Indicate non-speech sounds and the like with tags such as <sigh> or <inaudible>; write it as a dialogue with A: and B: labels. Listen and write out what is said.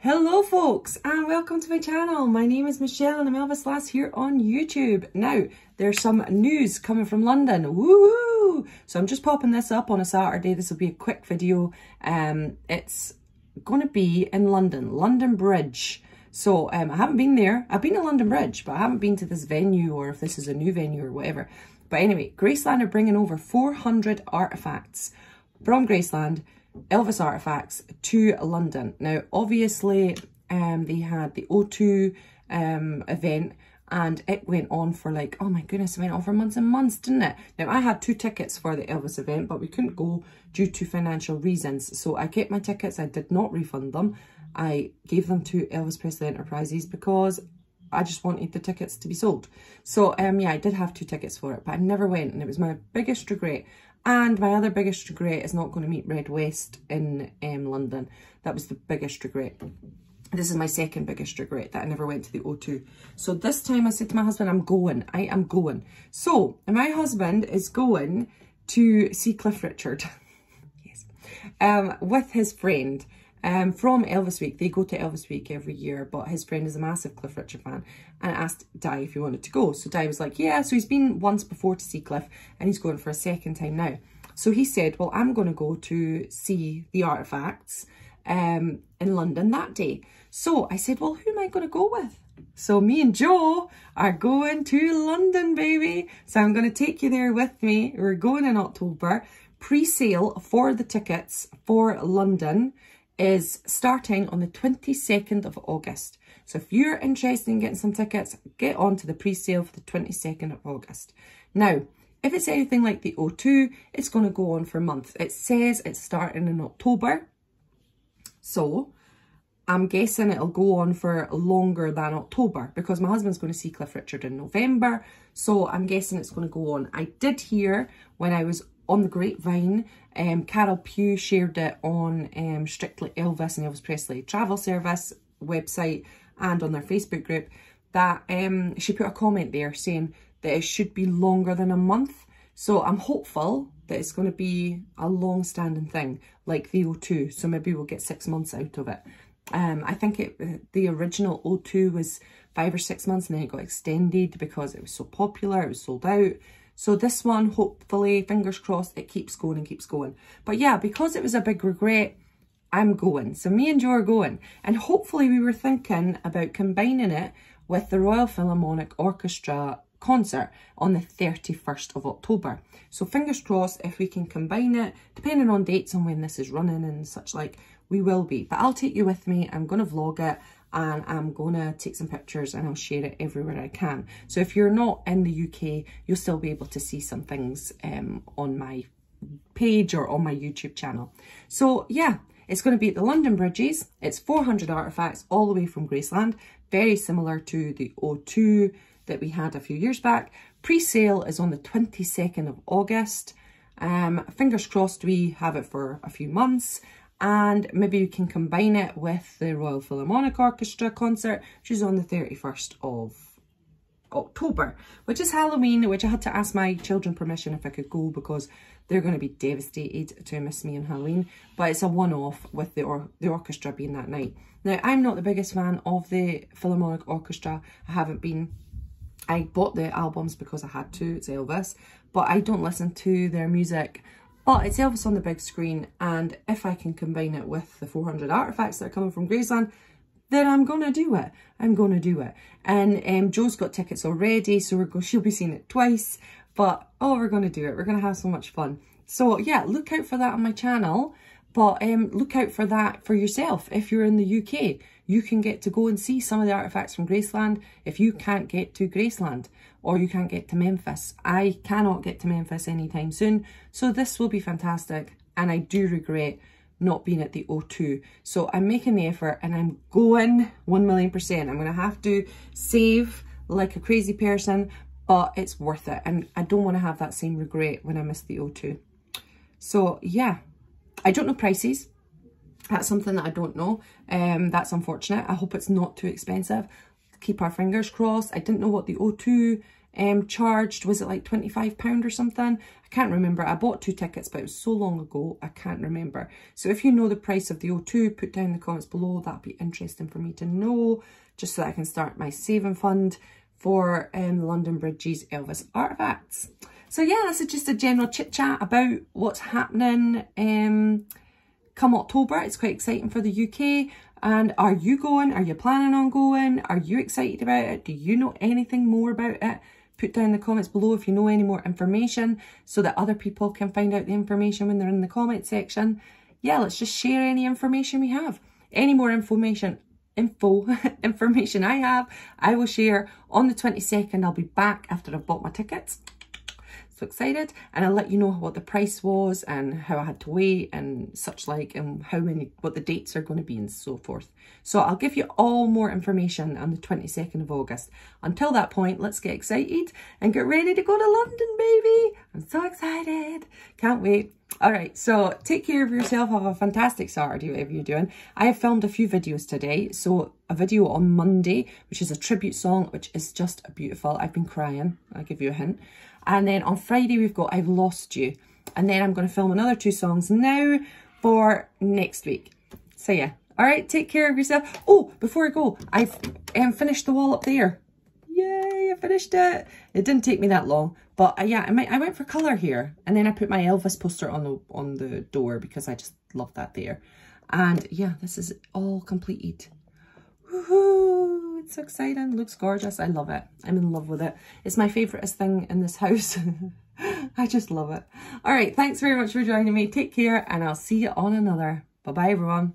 A: Hello folks and welcome to my channel. My name is Michelle and I'm Elvis Lass here on YouTube. Now, there's some news coming from London. Woohoo! So I'm just popping this up on a Saturday. This will be a quick video. Um, It's going to be in London, London Bridge. So um, I haven't been there. I've been to London Bridge, but I haven't been to this venue or if this is a new venue or whatever. But anyway, Graceland are bringing over 400 artefacts from Graceland Elvis artifacts to London. Now, obviously, um, they had the O2 um, event and it went on for like, oh my goodness, it went on for months and months, didn't it? Now, I had two tickets for the Elvis event, but we couldn't go due to financial reasons. So I kept my tickets. I did not refund them. I gave them to Elvis Presley Enterprises because I just wanted the tickets to be sold. So, um, yeah, I did have two tickets for it, but I never went, and it was my biggest regret. And my other biggest regret is not going to meet Red West in um, London. That was the biggest regret. This is my second biggest regret that I never went to the O2. So this time I said to my husband, I'm going. I am going. So my husband is going to see Cliff Richard. <laughs> yes. Um, with his friend um, from Elvis Week. They go to Elvis Week every year, but his friend is a massive Cliff Richard fan and asked Di if he wanted to go. So Di was like, yeah. So he's been once before to see Cliff and he's going for a second time now. So he said, well, I'm going to go to see the artifacts um, in London that day. So I said, well, who am I going to go with? So me and Joe are going to London, baby. So I'm going to take you there with me. We're going in October. Pre-sale for the tickets for London is starting on the 22nd of August. So if you're interested in getting some tickets, get on to the pre-sale for the 22nd of August. Now, if it's anything like the O2, it's going to go on for a month. It says it's starting in October. So I'm guessing it'll go on for longer than October because my husband's going to see Cliff Richard in November. So I'm guessing it's going to go on. I did hear when I was on the grapevine. Um, Carol Pugh shared it on um, Strictly Elvis and Elvis Presley travel service website and on their Facebook group that um, she put a comment there saying that it should be longer than a month. So I'm hopeful that it's going to be a long-standing thing like the O2. So maybe we'll get six months out of it. Um, I think it the original O2 was five or six months and then it got extended because it was so popular, it was sold out. So this one, hopefully, fingers crossed, it keeps going and keeps going. But yeah, because it was a big regret, I'm going. So me and Joe are going. And hopefully we were thinking about combining it with the Royal Philharmonic Orchestra concert on the 31st of October. So fingers crossed if we can combine it, depending on dates and when this is running and such like, we will be. But I'll take you with me. I'm going to vlog it and I'm gonna take some pictures and I'll share it everywhere I can. So if you're not in the UK, you'll still be able to see some things um, on my page or on my YouTube channel. So yeah, it's going to be at the London Bridges. It's 400 artefacts all the way from Graceland, very similar to the O2 that we had a few years back. Pre-sale is on the 22nd of August. Um, fingers crossed we have it for a few months and maybe you can combine it with the Royal Philharmonic Orchestra concert, which is on the 31st of October, which is Halloween, which I had to ask my children permission if I could go because they're going to be devastated to miss me on Halloween. But it's a one-off with the, or the orchestra being that night. Now, I'm not the biggest fan of the Philharmonic Orchestra. I haven't been. I bought the albums because I had to. It's Elvis. But I don't listen to their music but it's Elvis on the big screen and if I can combine it with the 400 artefacts that are coming from Graceland, then I'm going to do it. I'm going to do it. And um, Joe's got tickets already, so we're go she'll be seeing it twice. But, oh, we're going to do it. We're going to have so much fun. So, yeah, look out for that on my channel. But um, look out for that for yourself if you're in the UK you can get to go and see some of the artifacts from Graceland if you can't get to Graceland or you can't get to Memphis. I cannot get to Memphis anytime soon, so this will be fantastic. And I do regret not being at the O2. So I'm making the effort and I'm going 1 million percent. I'm going to have to save like a crazy person, but it's worth it. And I don't want to have that same regret when I miss the O2. So yeah, I don't know prices. That's something that I don't know. Um, that's unfortunate. I hope it's not too expensive. Keep our fingers crossed. I didn't know what the O2 um, charged, was it like £25 or something? I can't remember. I bought two tickets, but it was so long ago, I can't remember. So if you know the price of the O2, put down in the comments below. That'd be interesting for me to know, just so that I can start my saving fund for um, London Bridges Elvis artifacts. So yeah, this is just a general chit chat about what's happening um, come October. It's quite exciting for the UK. And are you going? Are you planning on going? Are you excited about it? Do you know anything more about it? Put down in the comments below if you know any more information so that other people can find out the information when they're in the comment section. Yeah, let's just share any information we have. Any more information info <laughs> information I have, I will share on the 22nd. I'll be back after I've bought my tickets so excited and I'll let you know what the price was and how I had to wait and such like and how many what the dates are going to be and so forth. So I'll give you all more information on the 22nd of August. Until that point let's get excited and get ready to go to London baby! I'm so excited! Can't wait all right so take care of yourself have a fantastic Saturday whatever you're doing I have filmed a few videos today so a video on Monday which is a tribute song which is just a beautiful I've been crying I'll give you a hint and then on Friday, we've got I've Lost You. And then I'm going to film another two songs now for next week. So yeah. All right, take care of yourself. Oh, before I go, I've um, finished the wall up there. Finished it. It didn't take me that long. But uh, yeah, I, might, I went for colour here. And then I put my Elvis poster on the, on the door because I just love that there. And yeah, this is all completed. Woohoo! It's so exciting. Looks gorgeous. I love it. I'm in love with it. It's my favouriteest thing in this house. <laughs> I just love it. All right. Thanks very much for joining me. Take care and I'll see you on another. Bye-bye, everyone.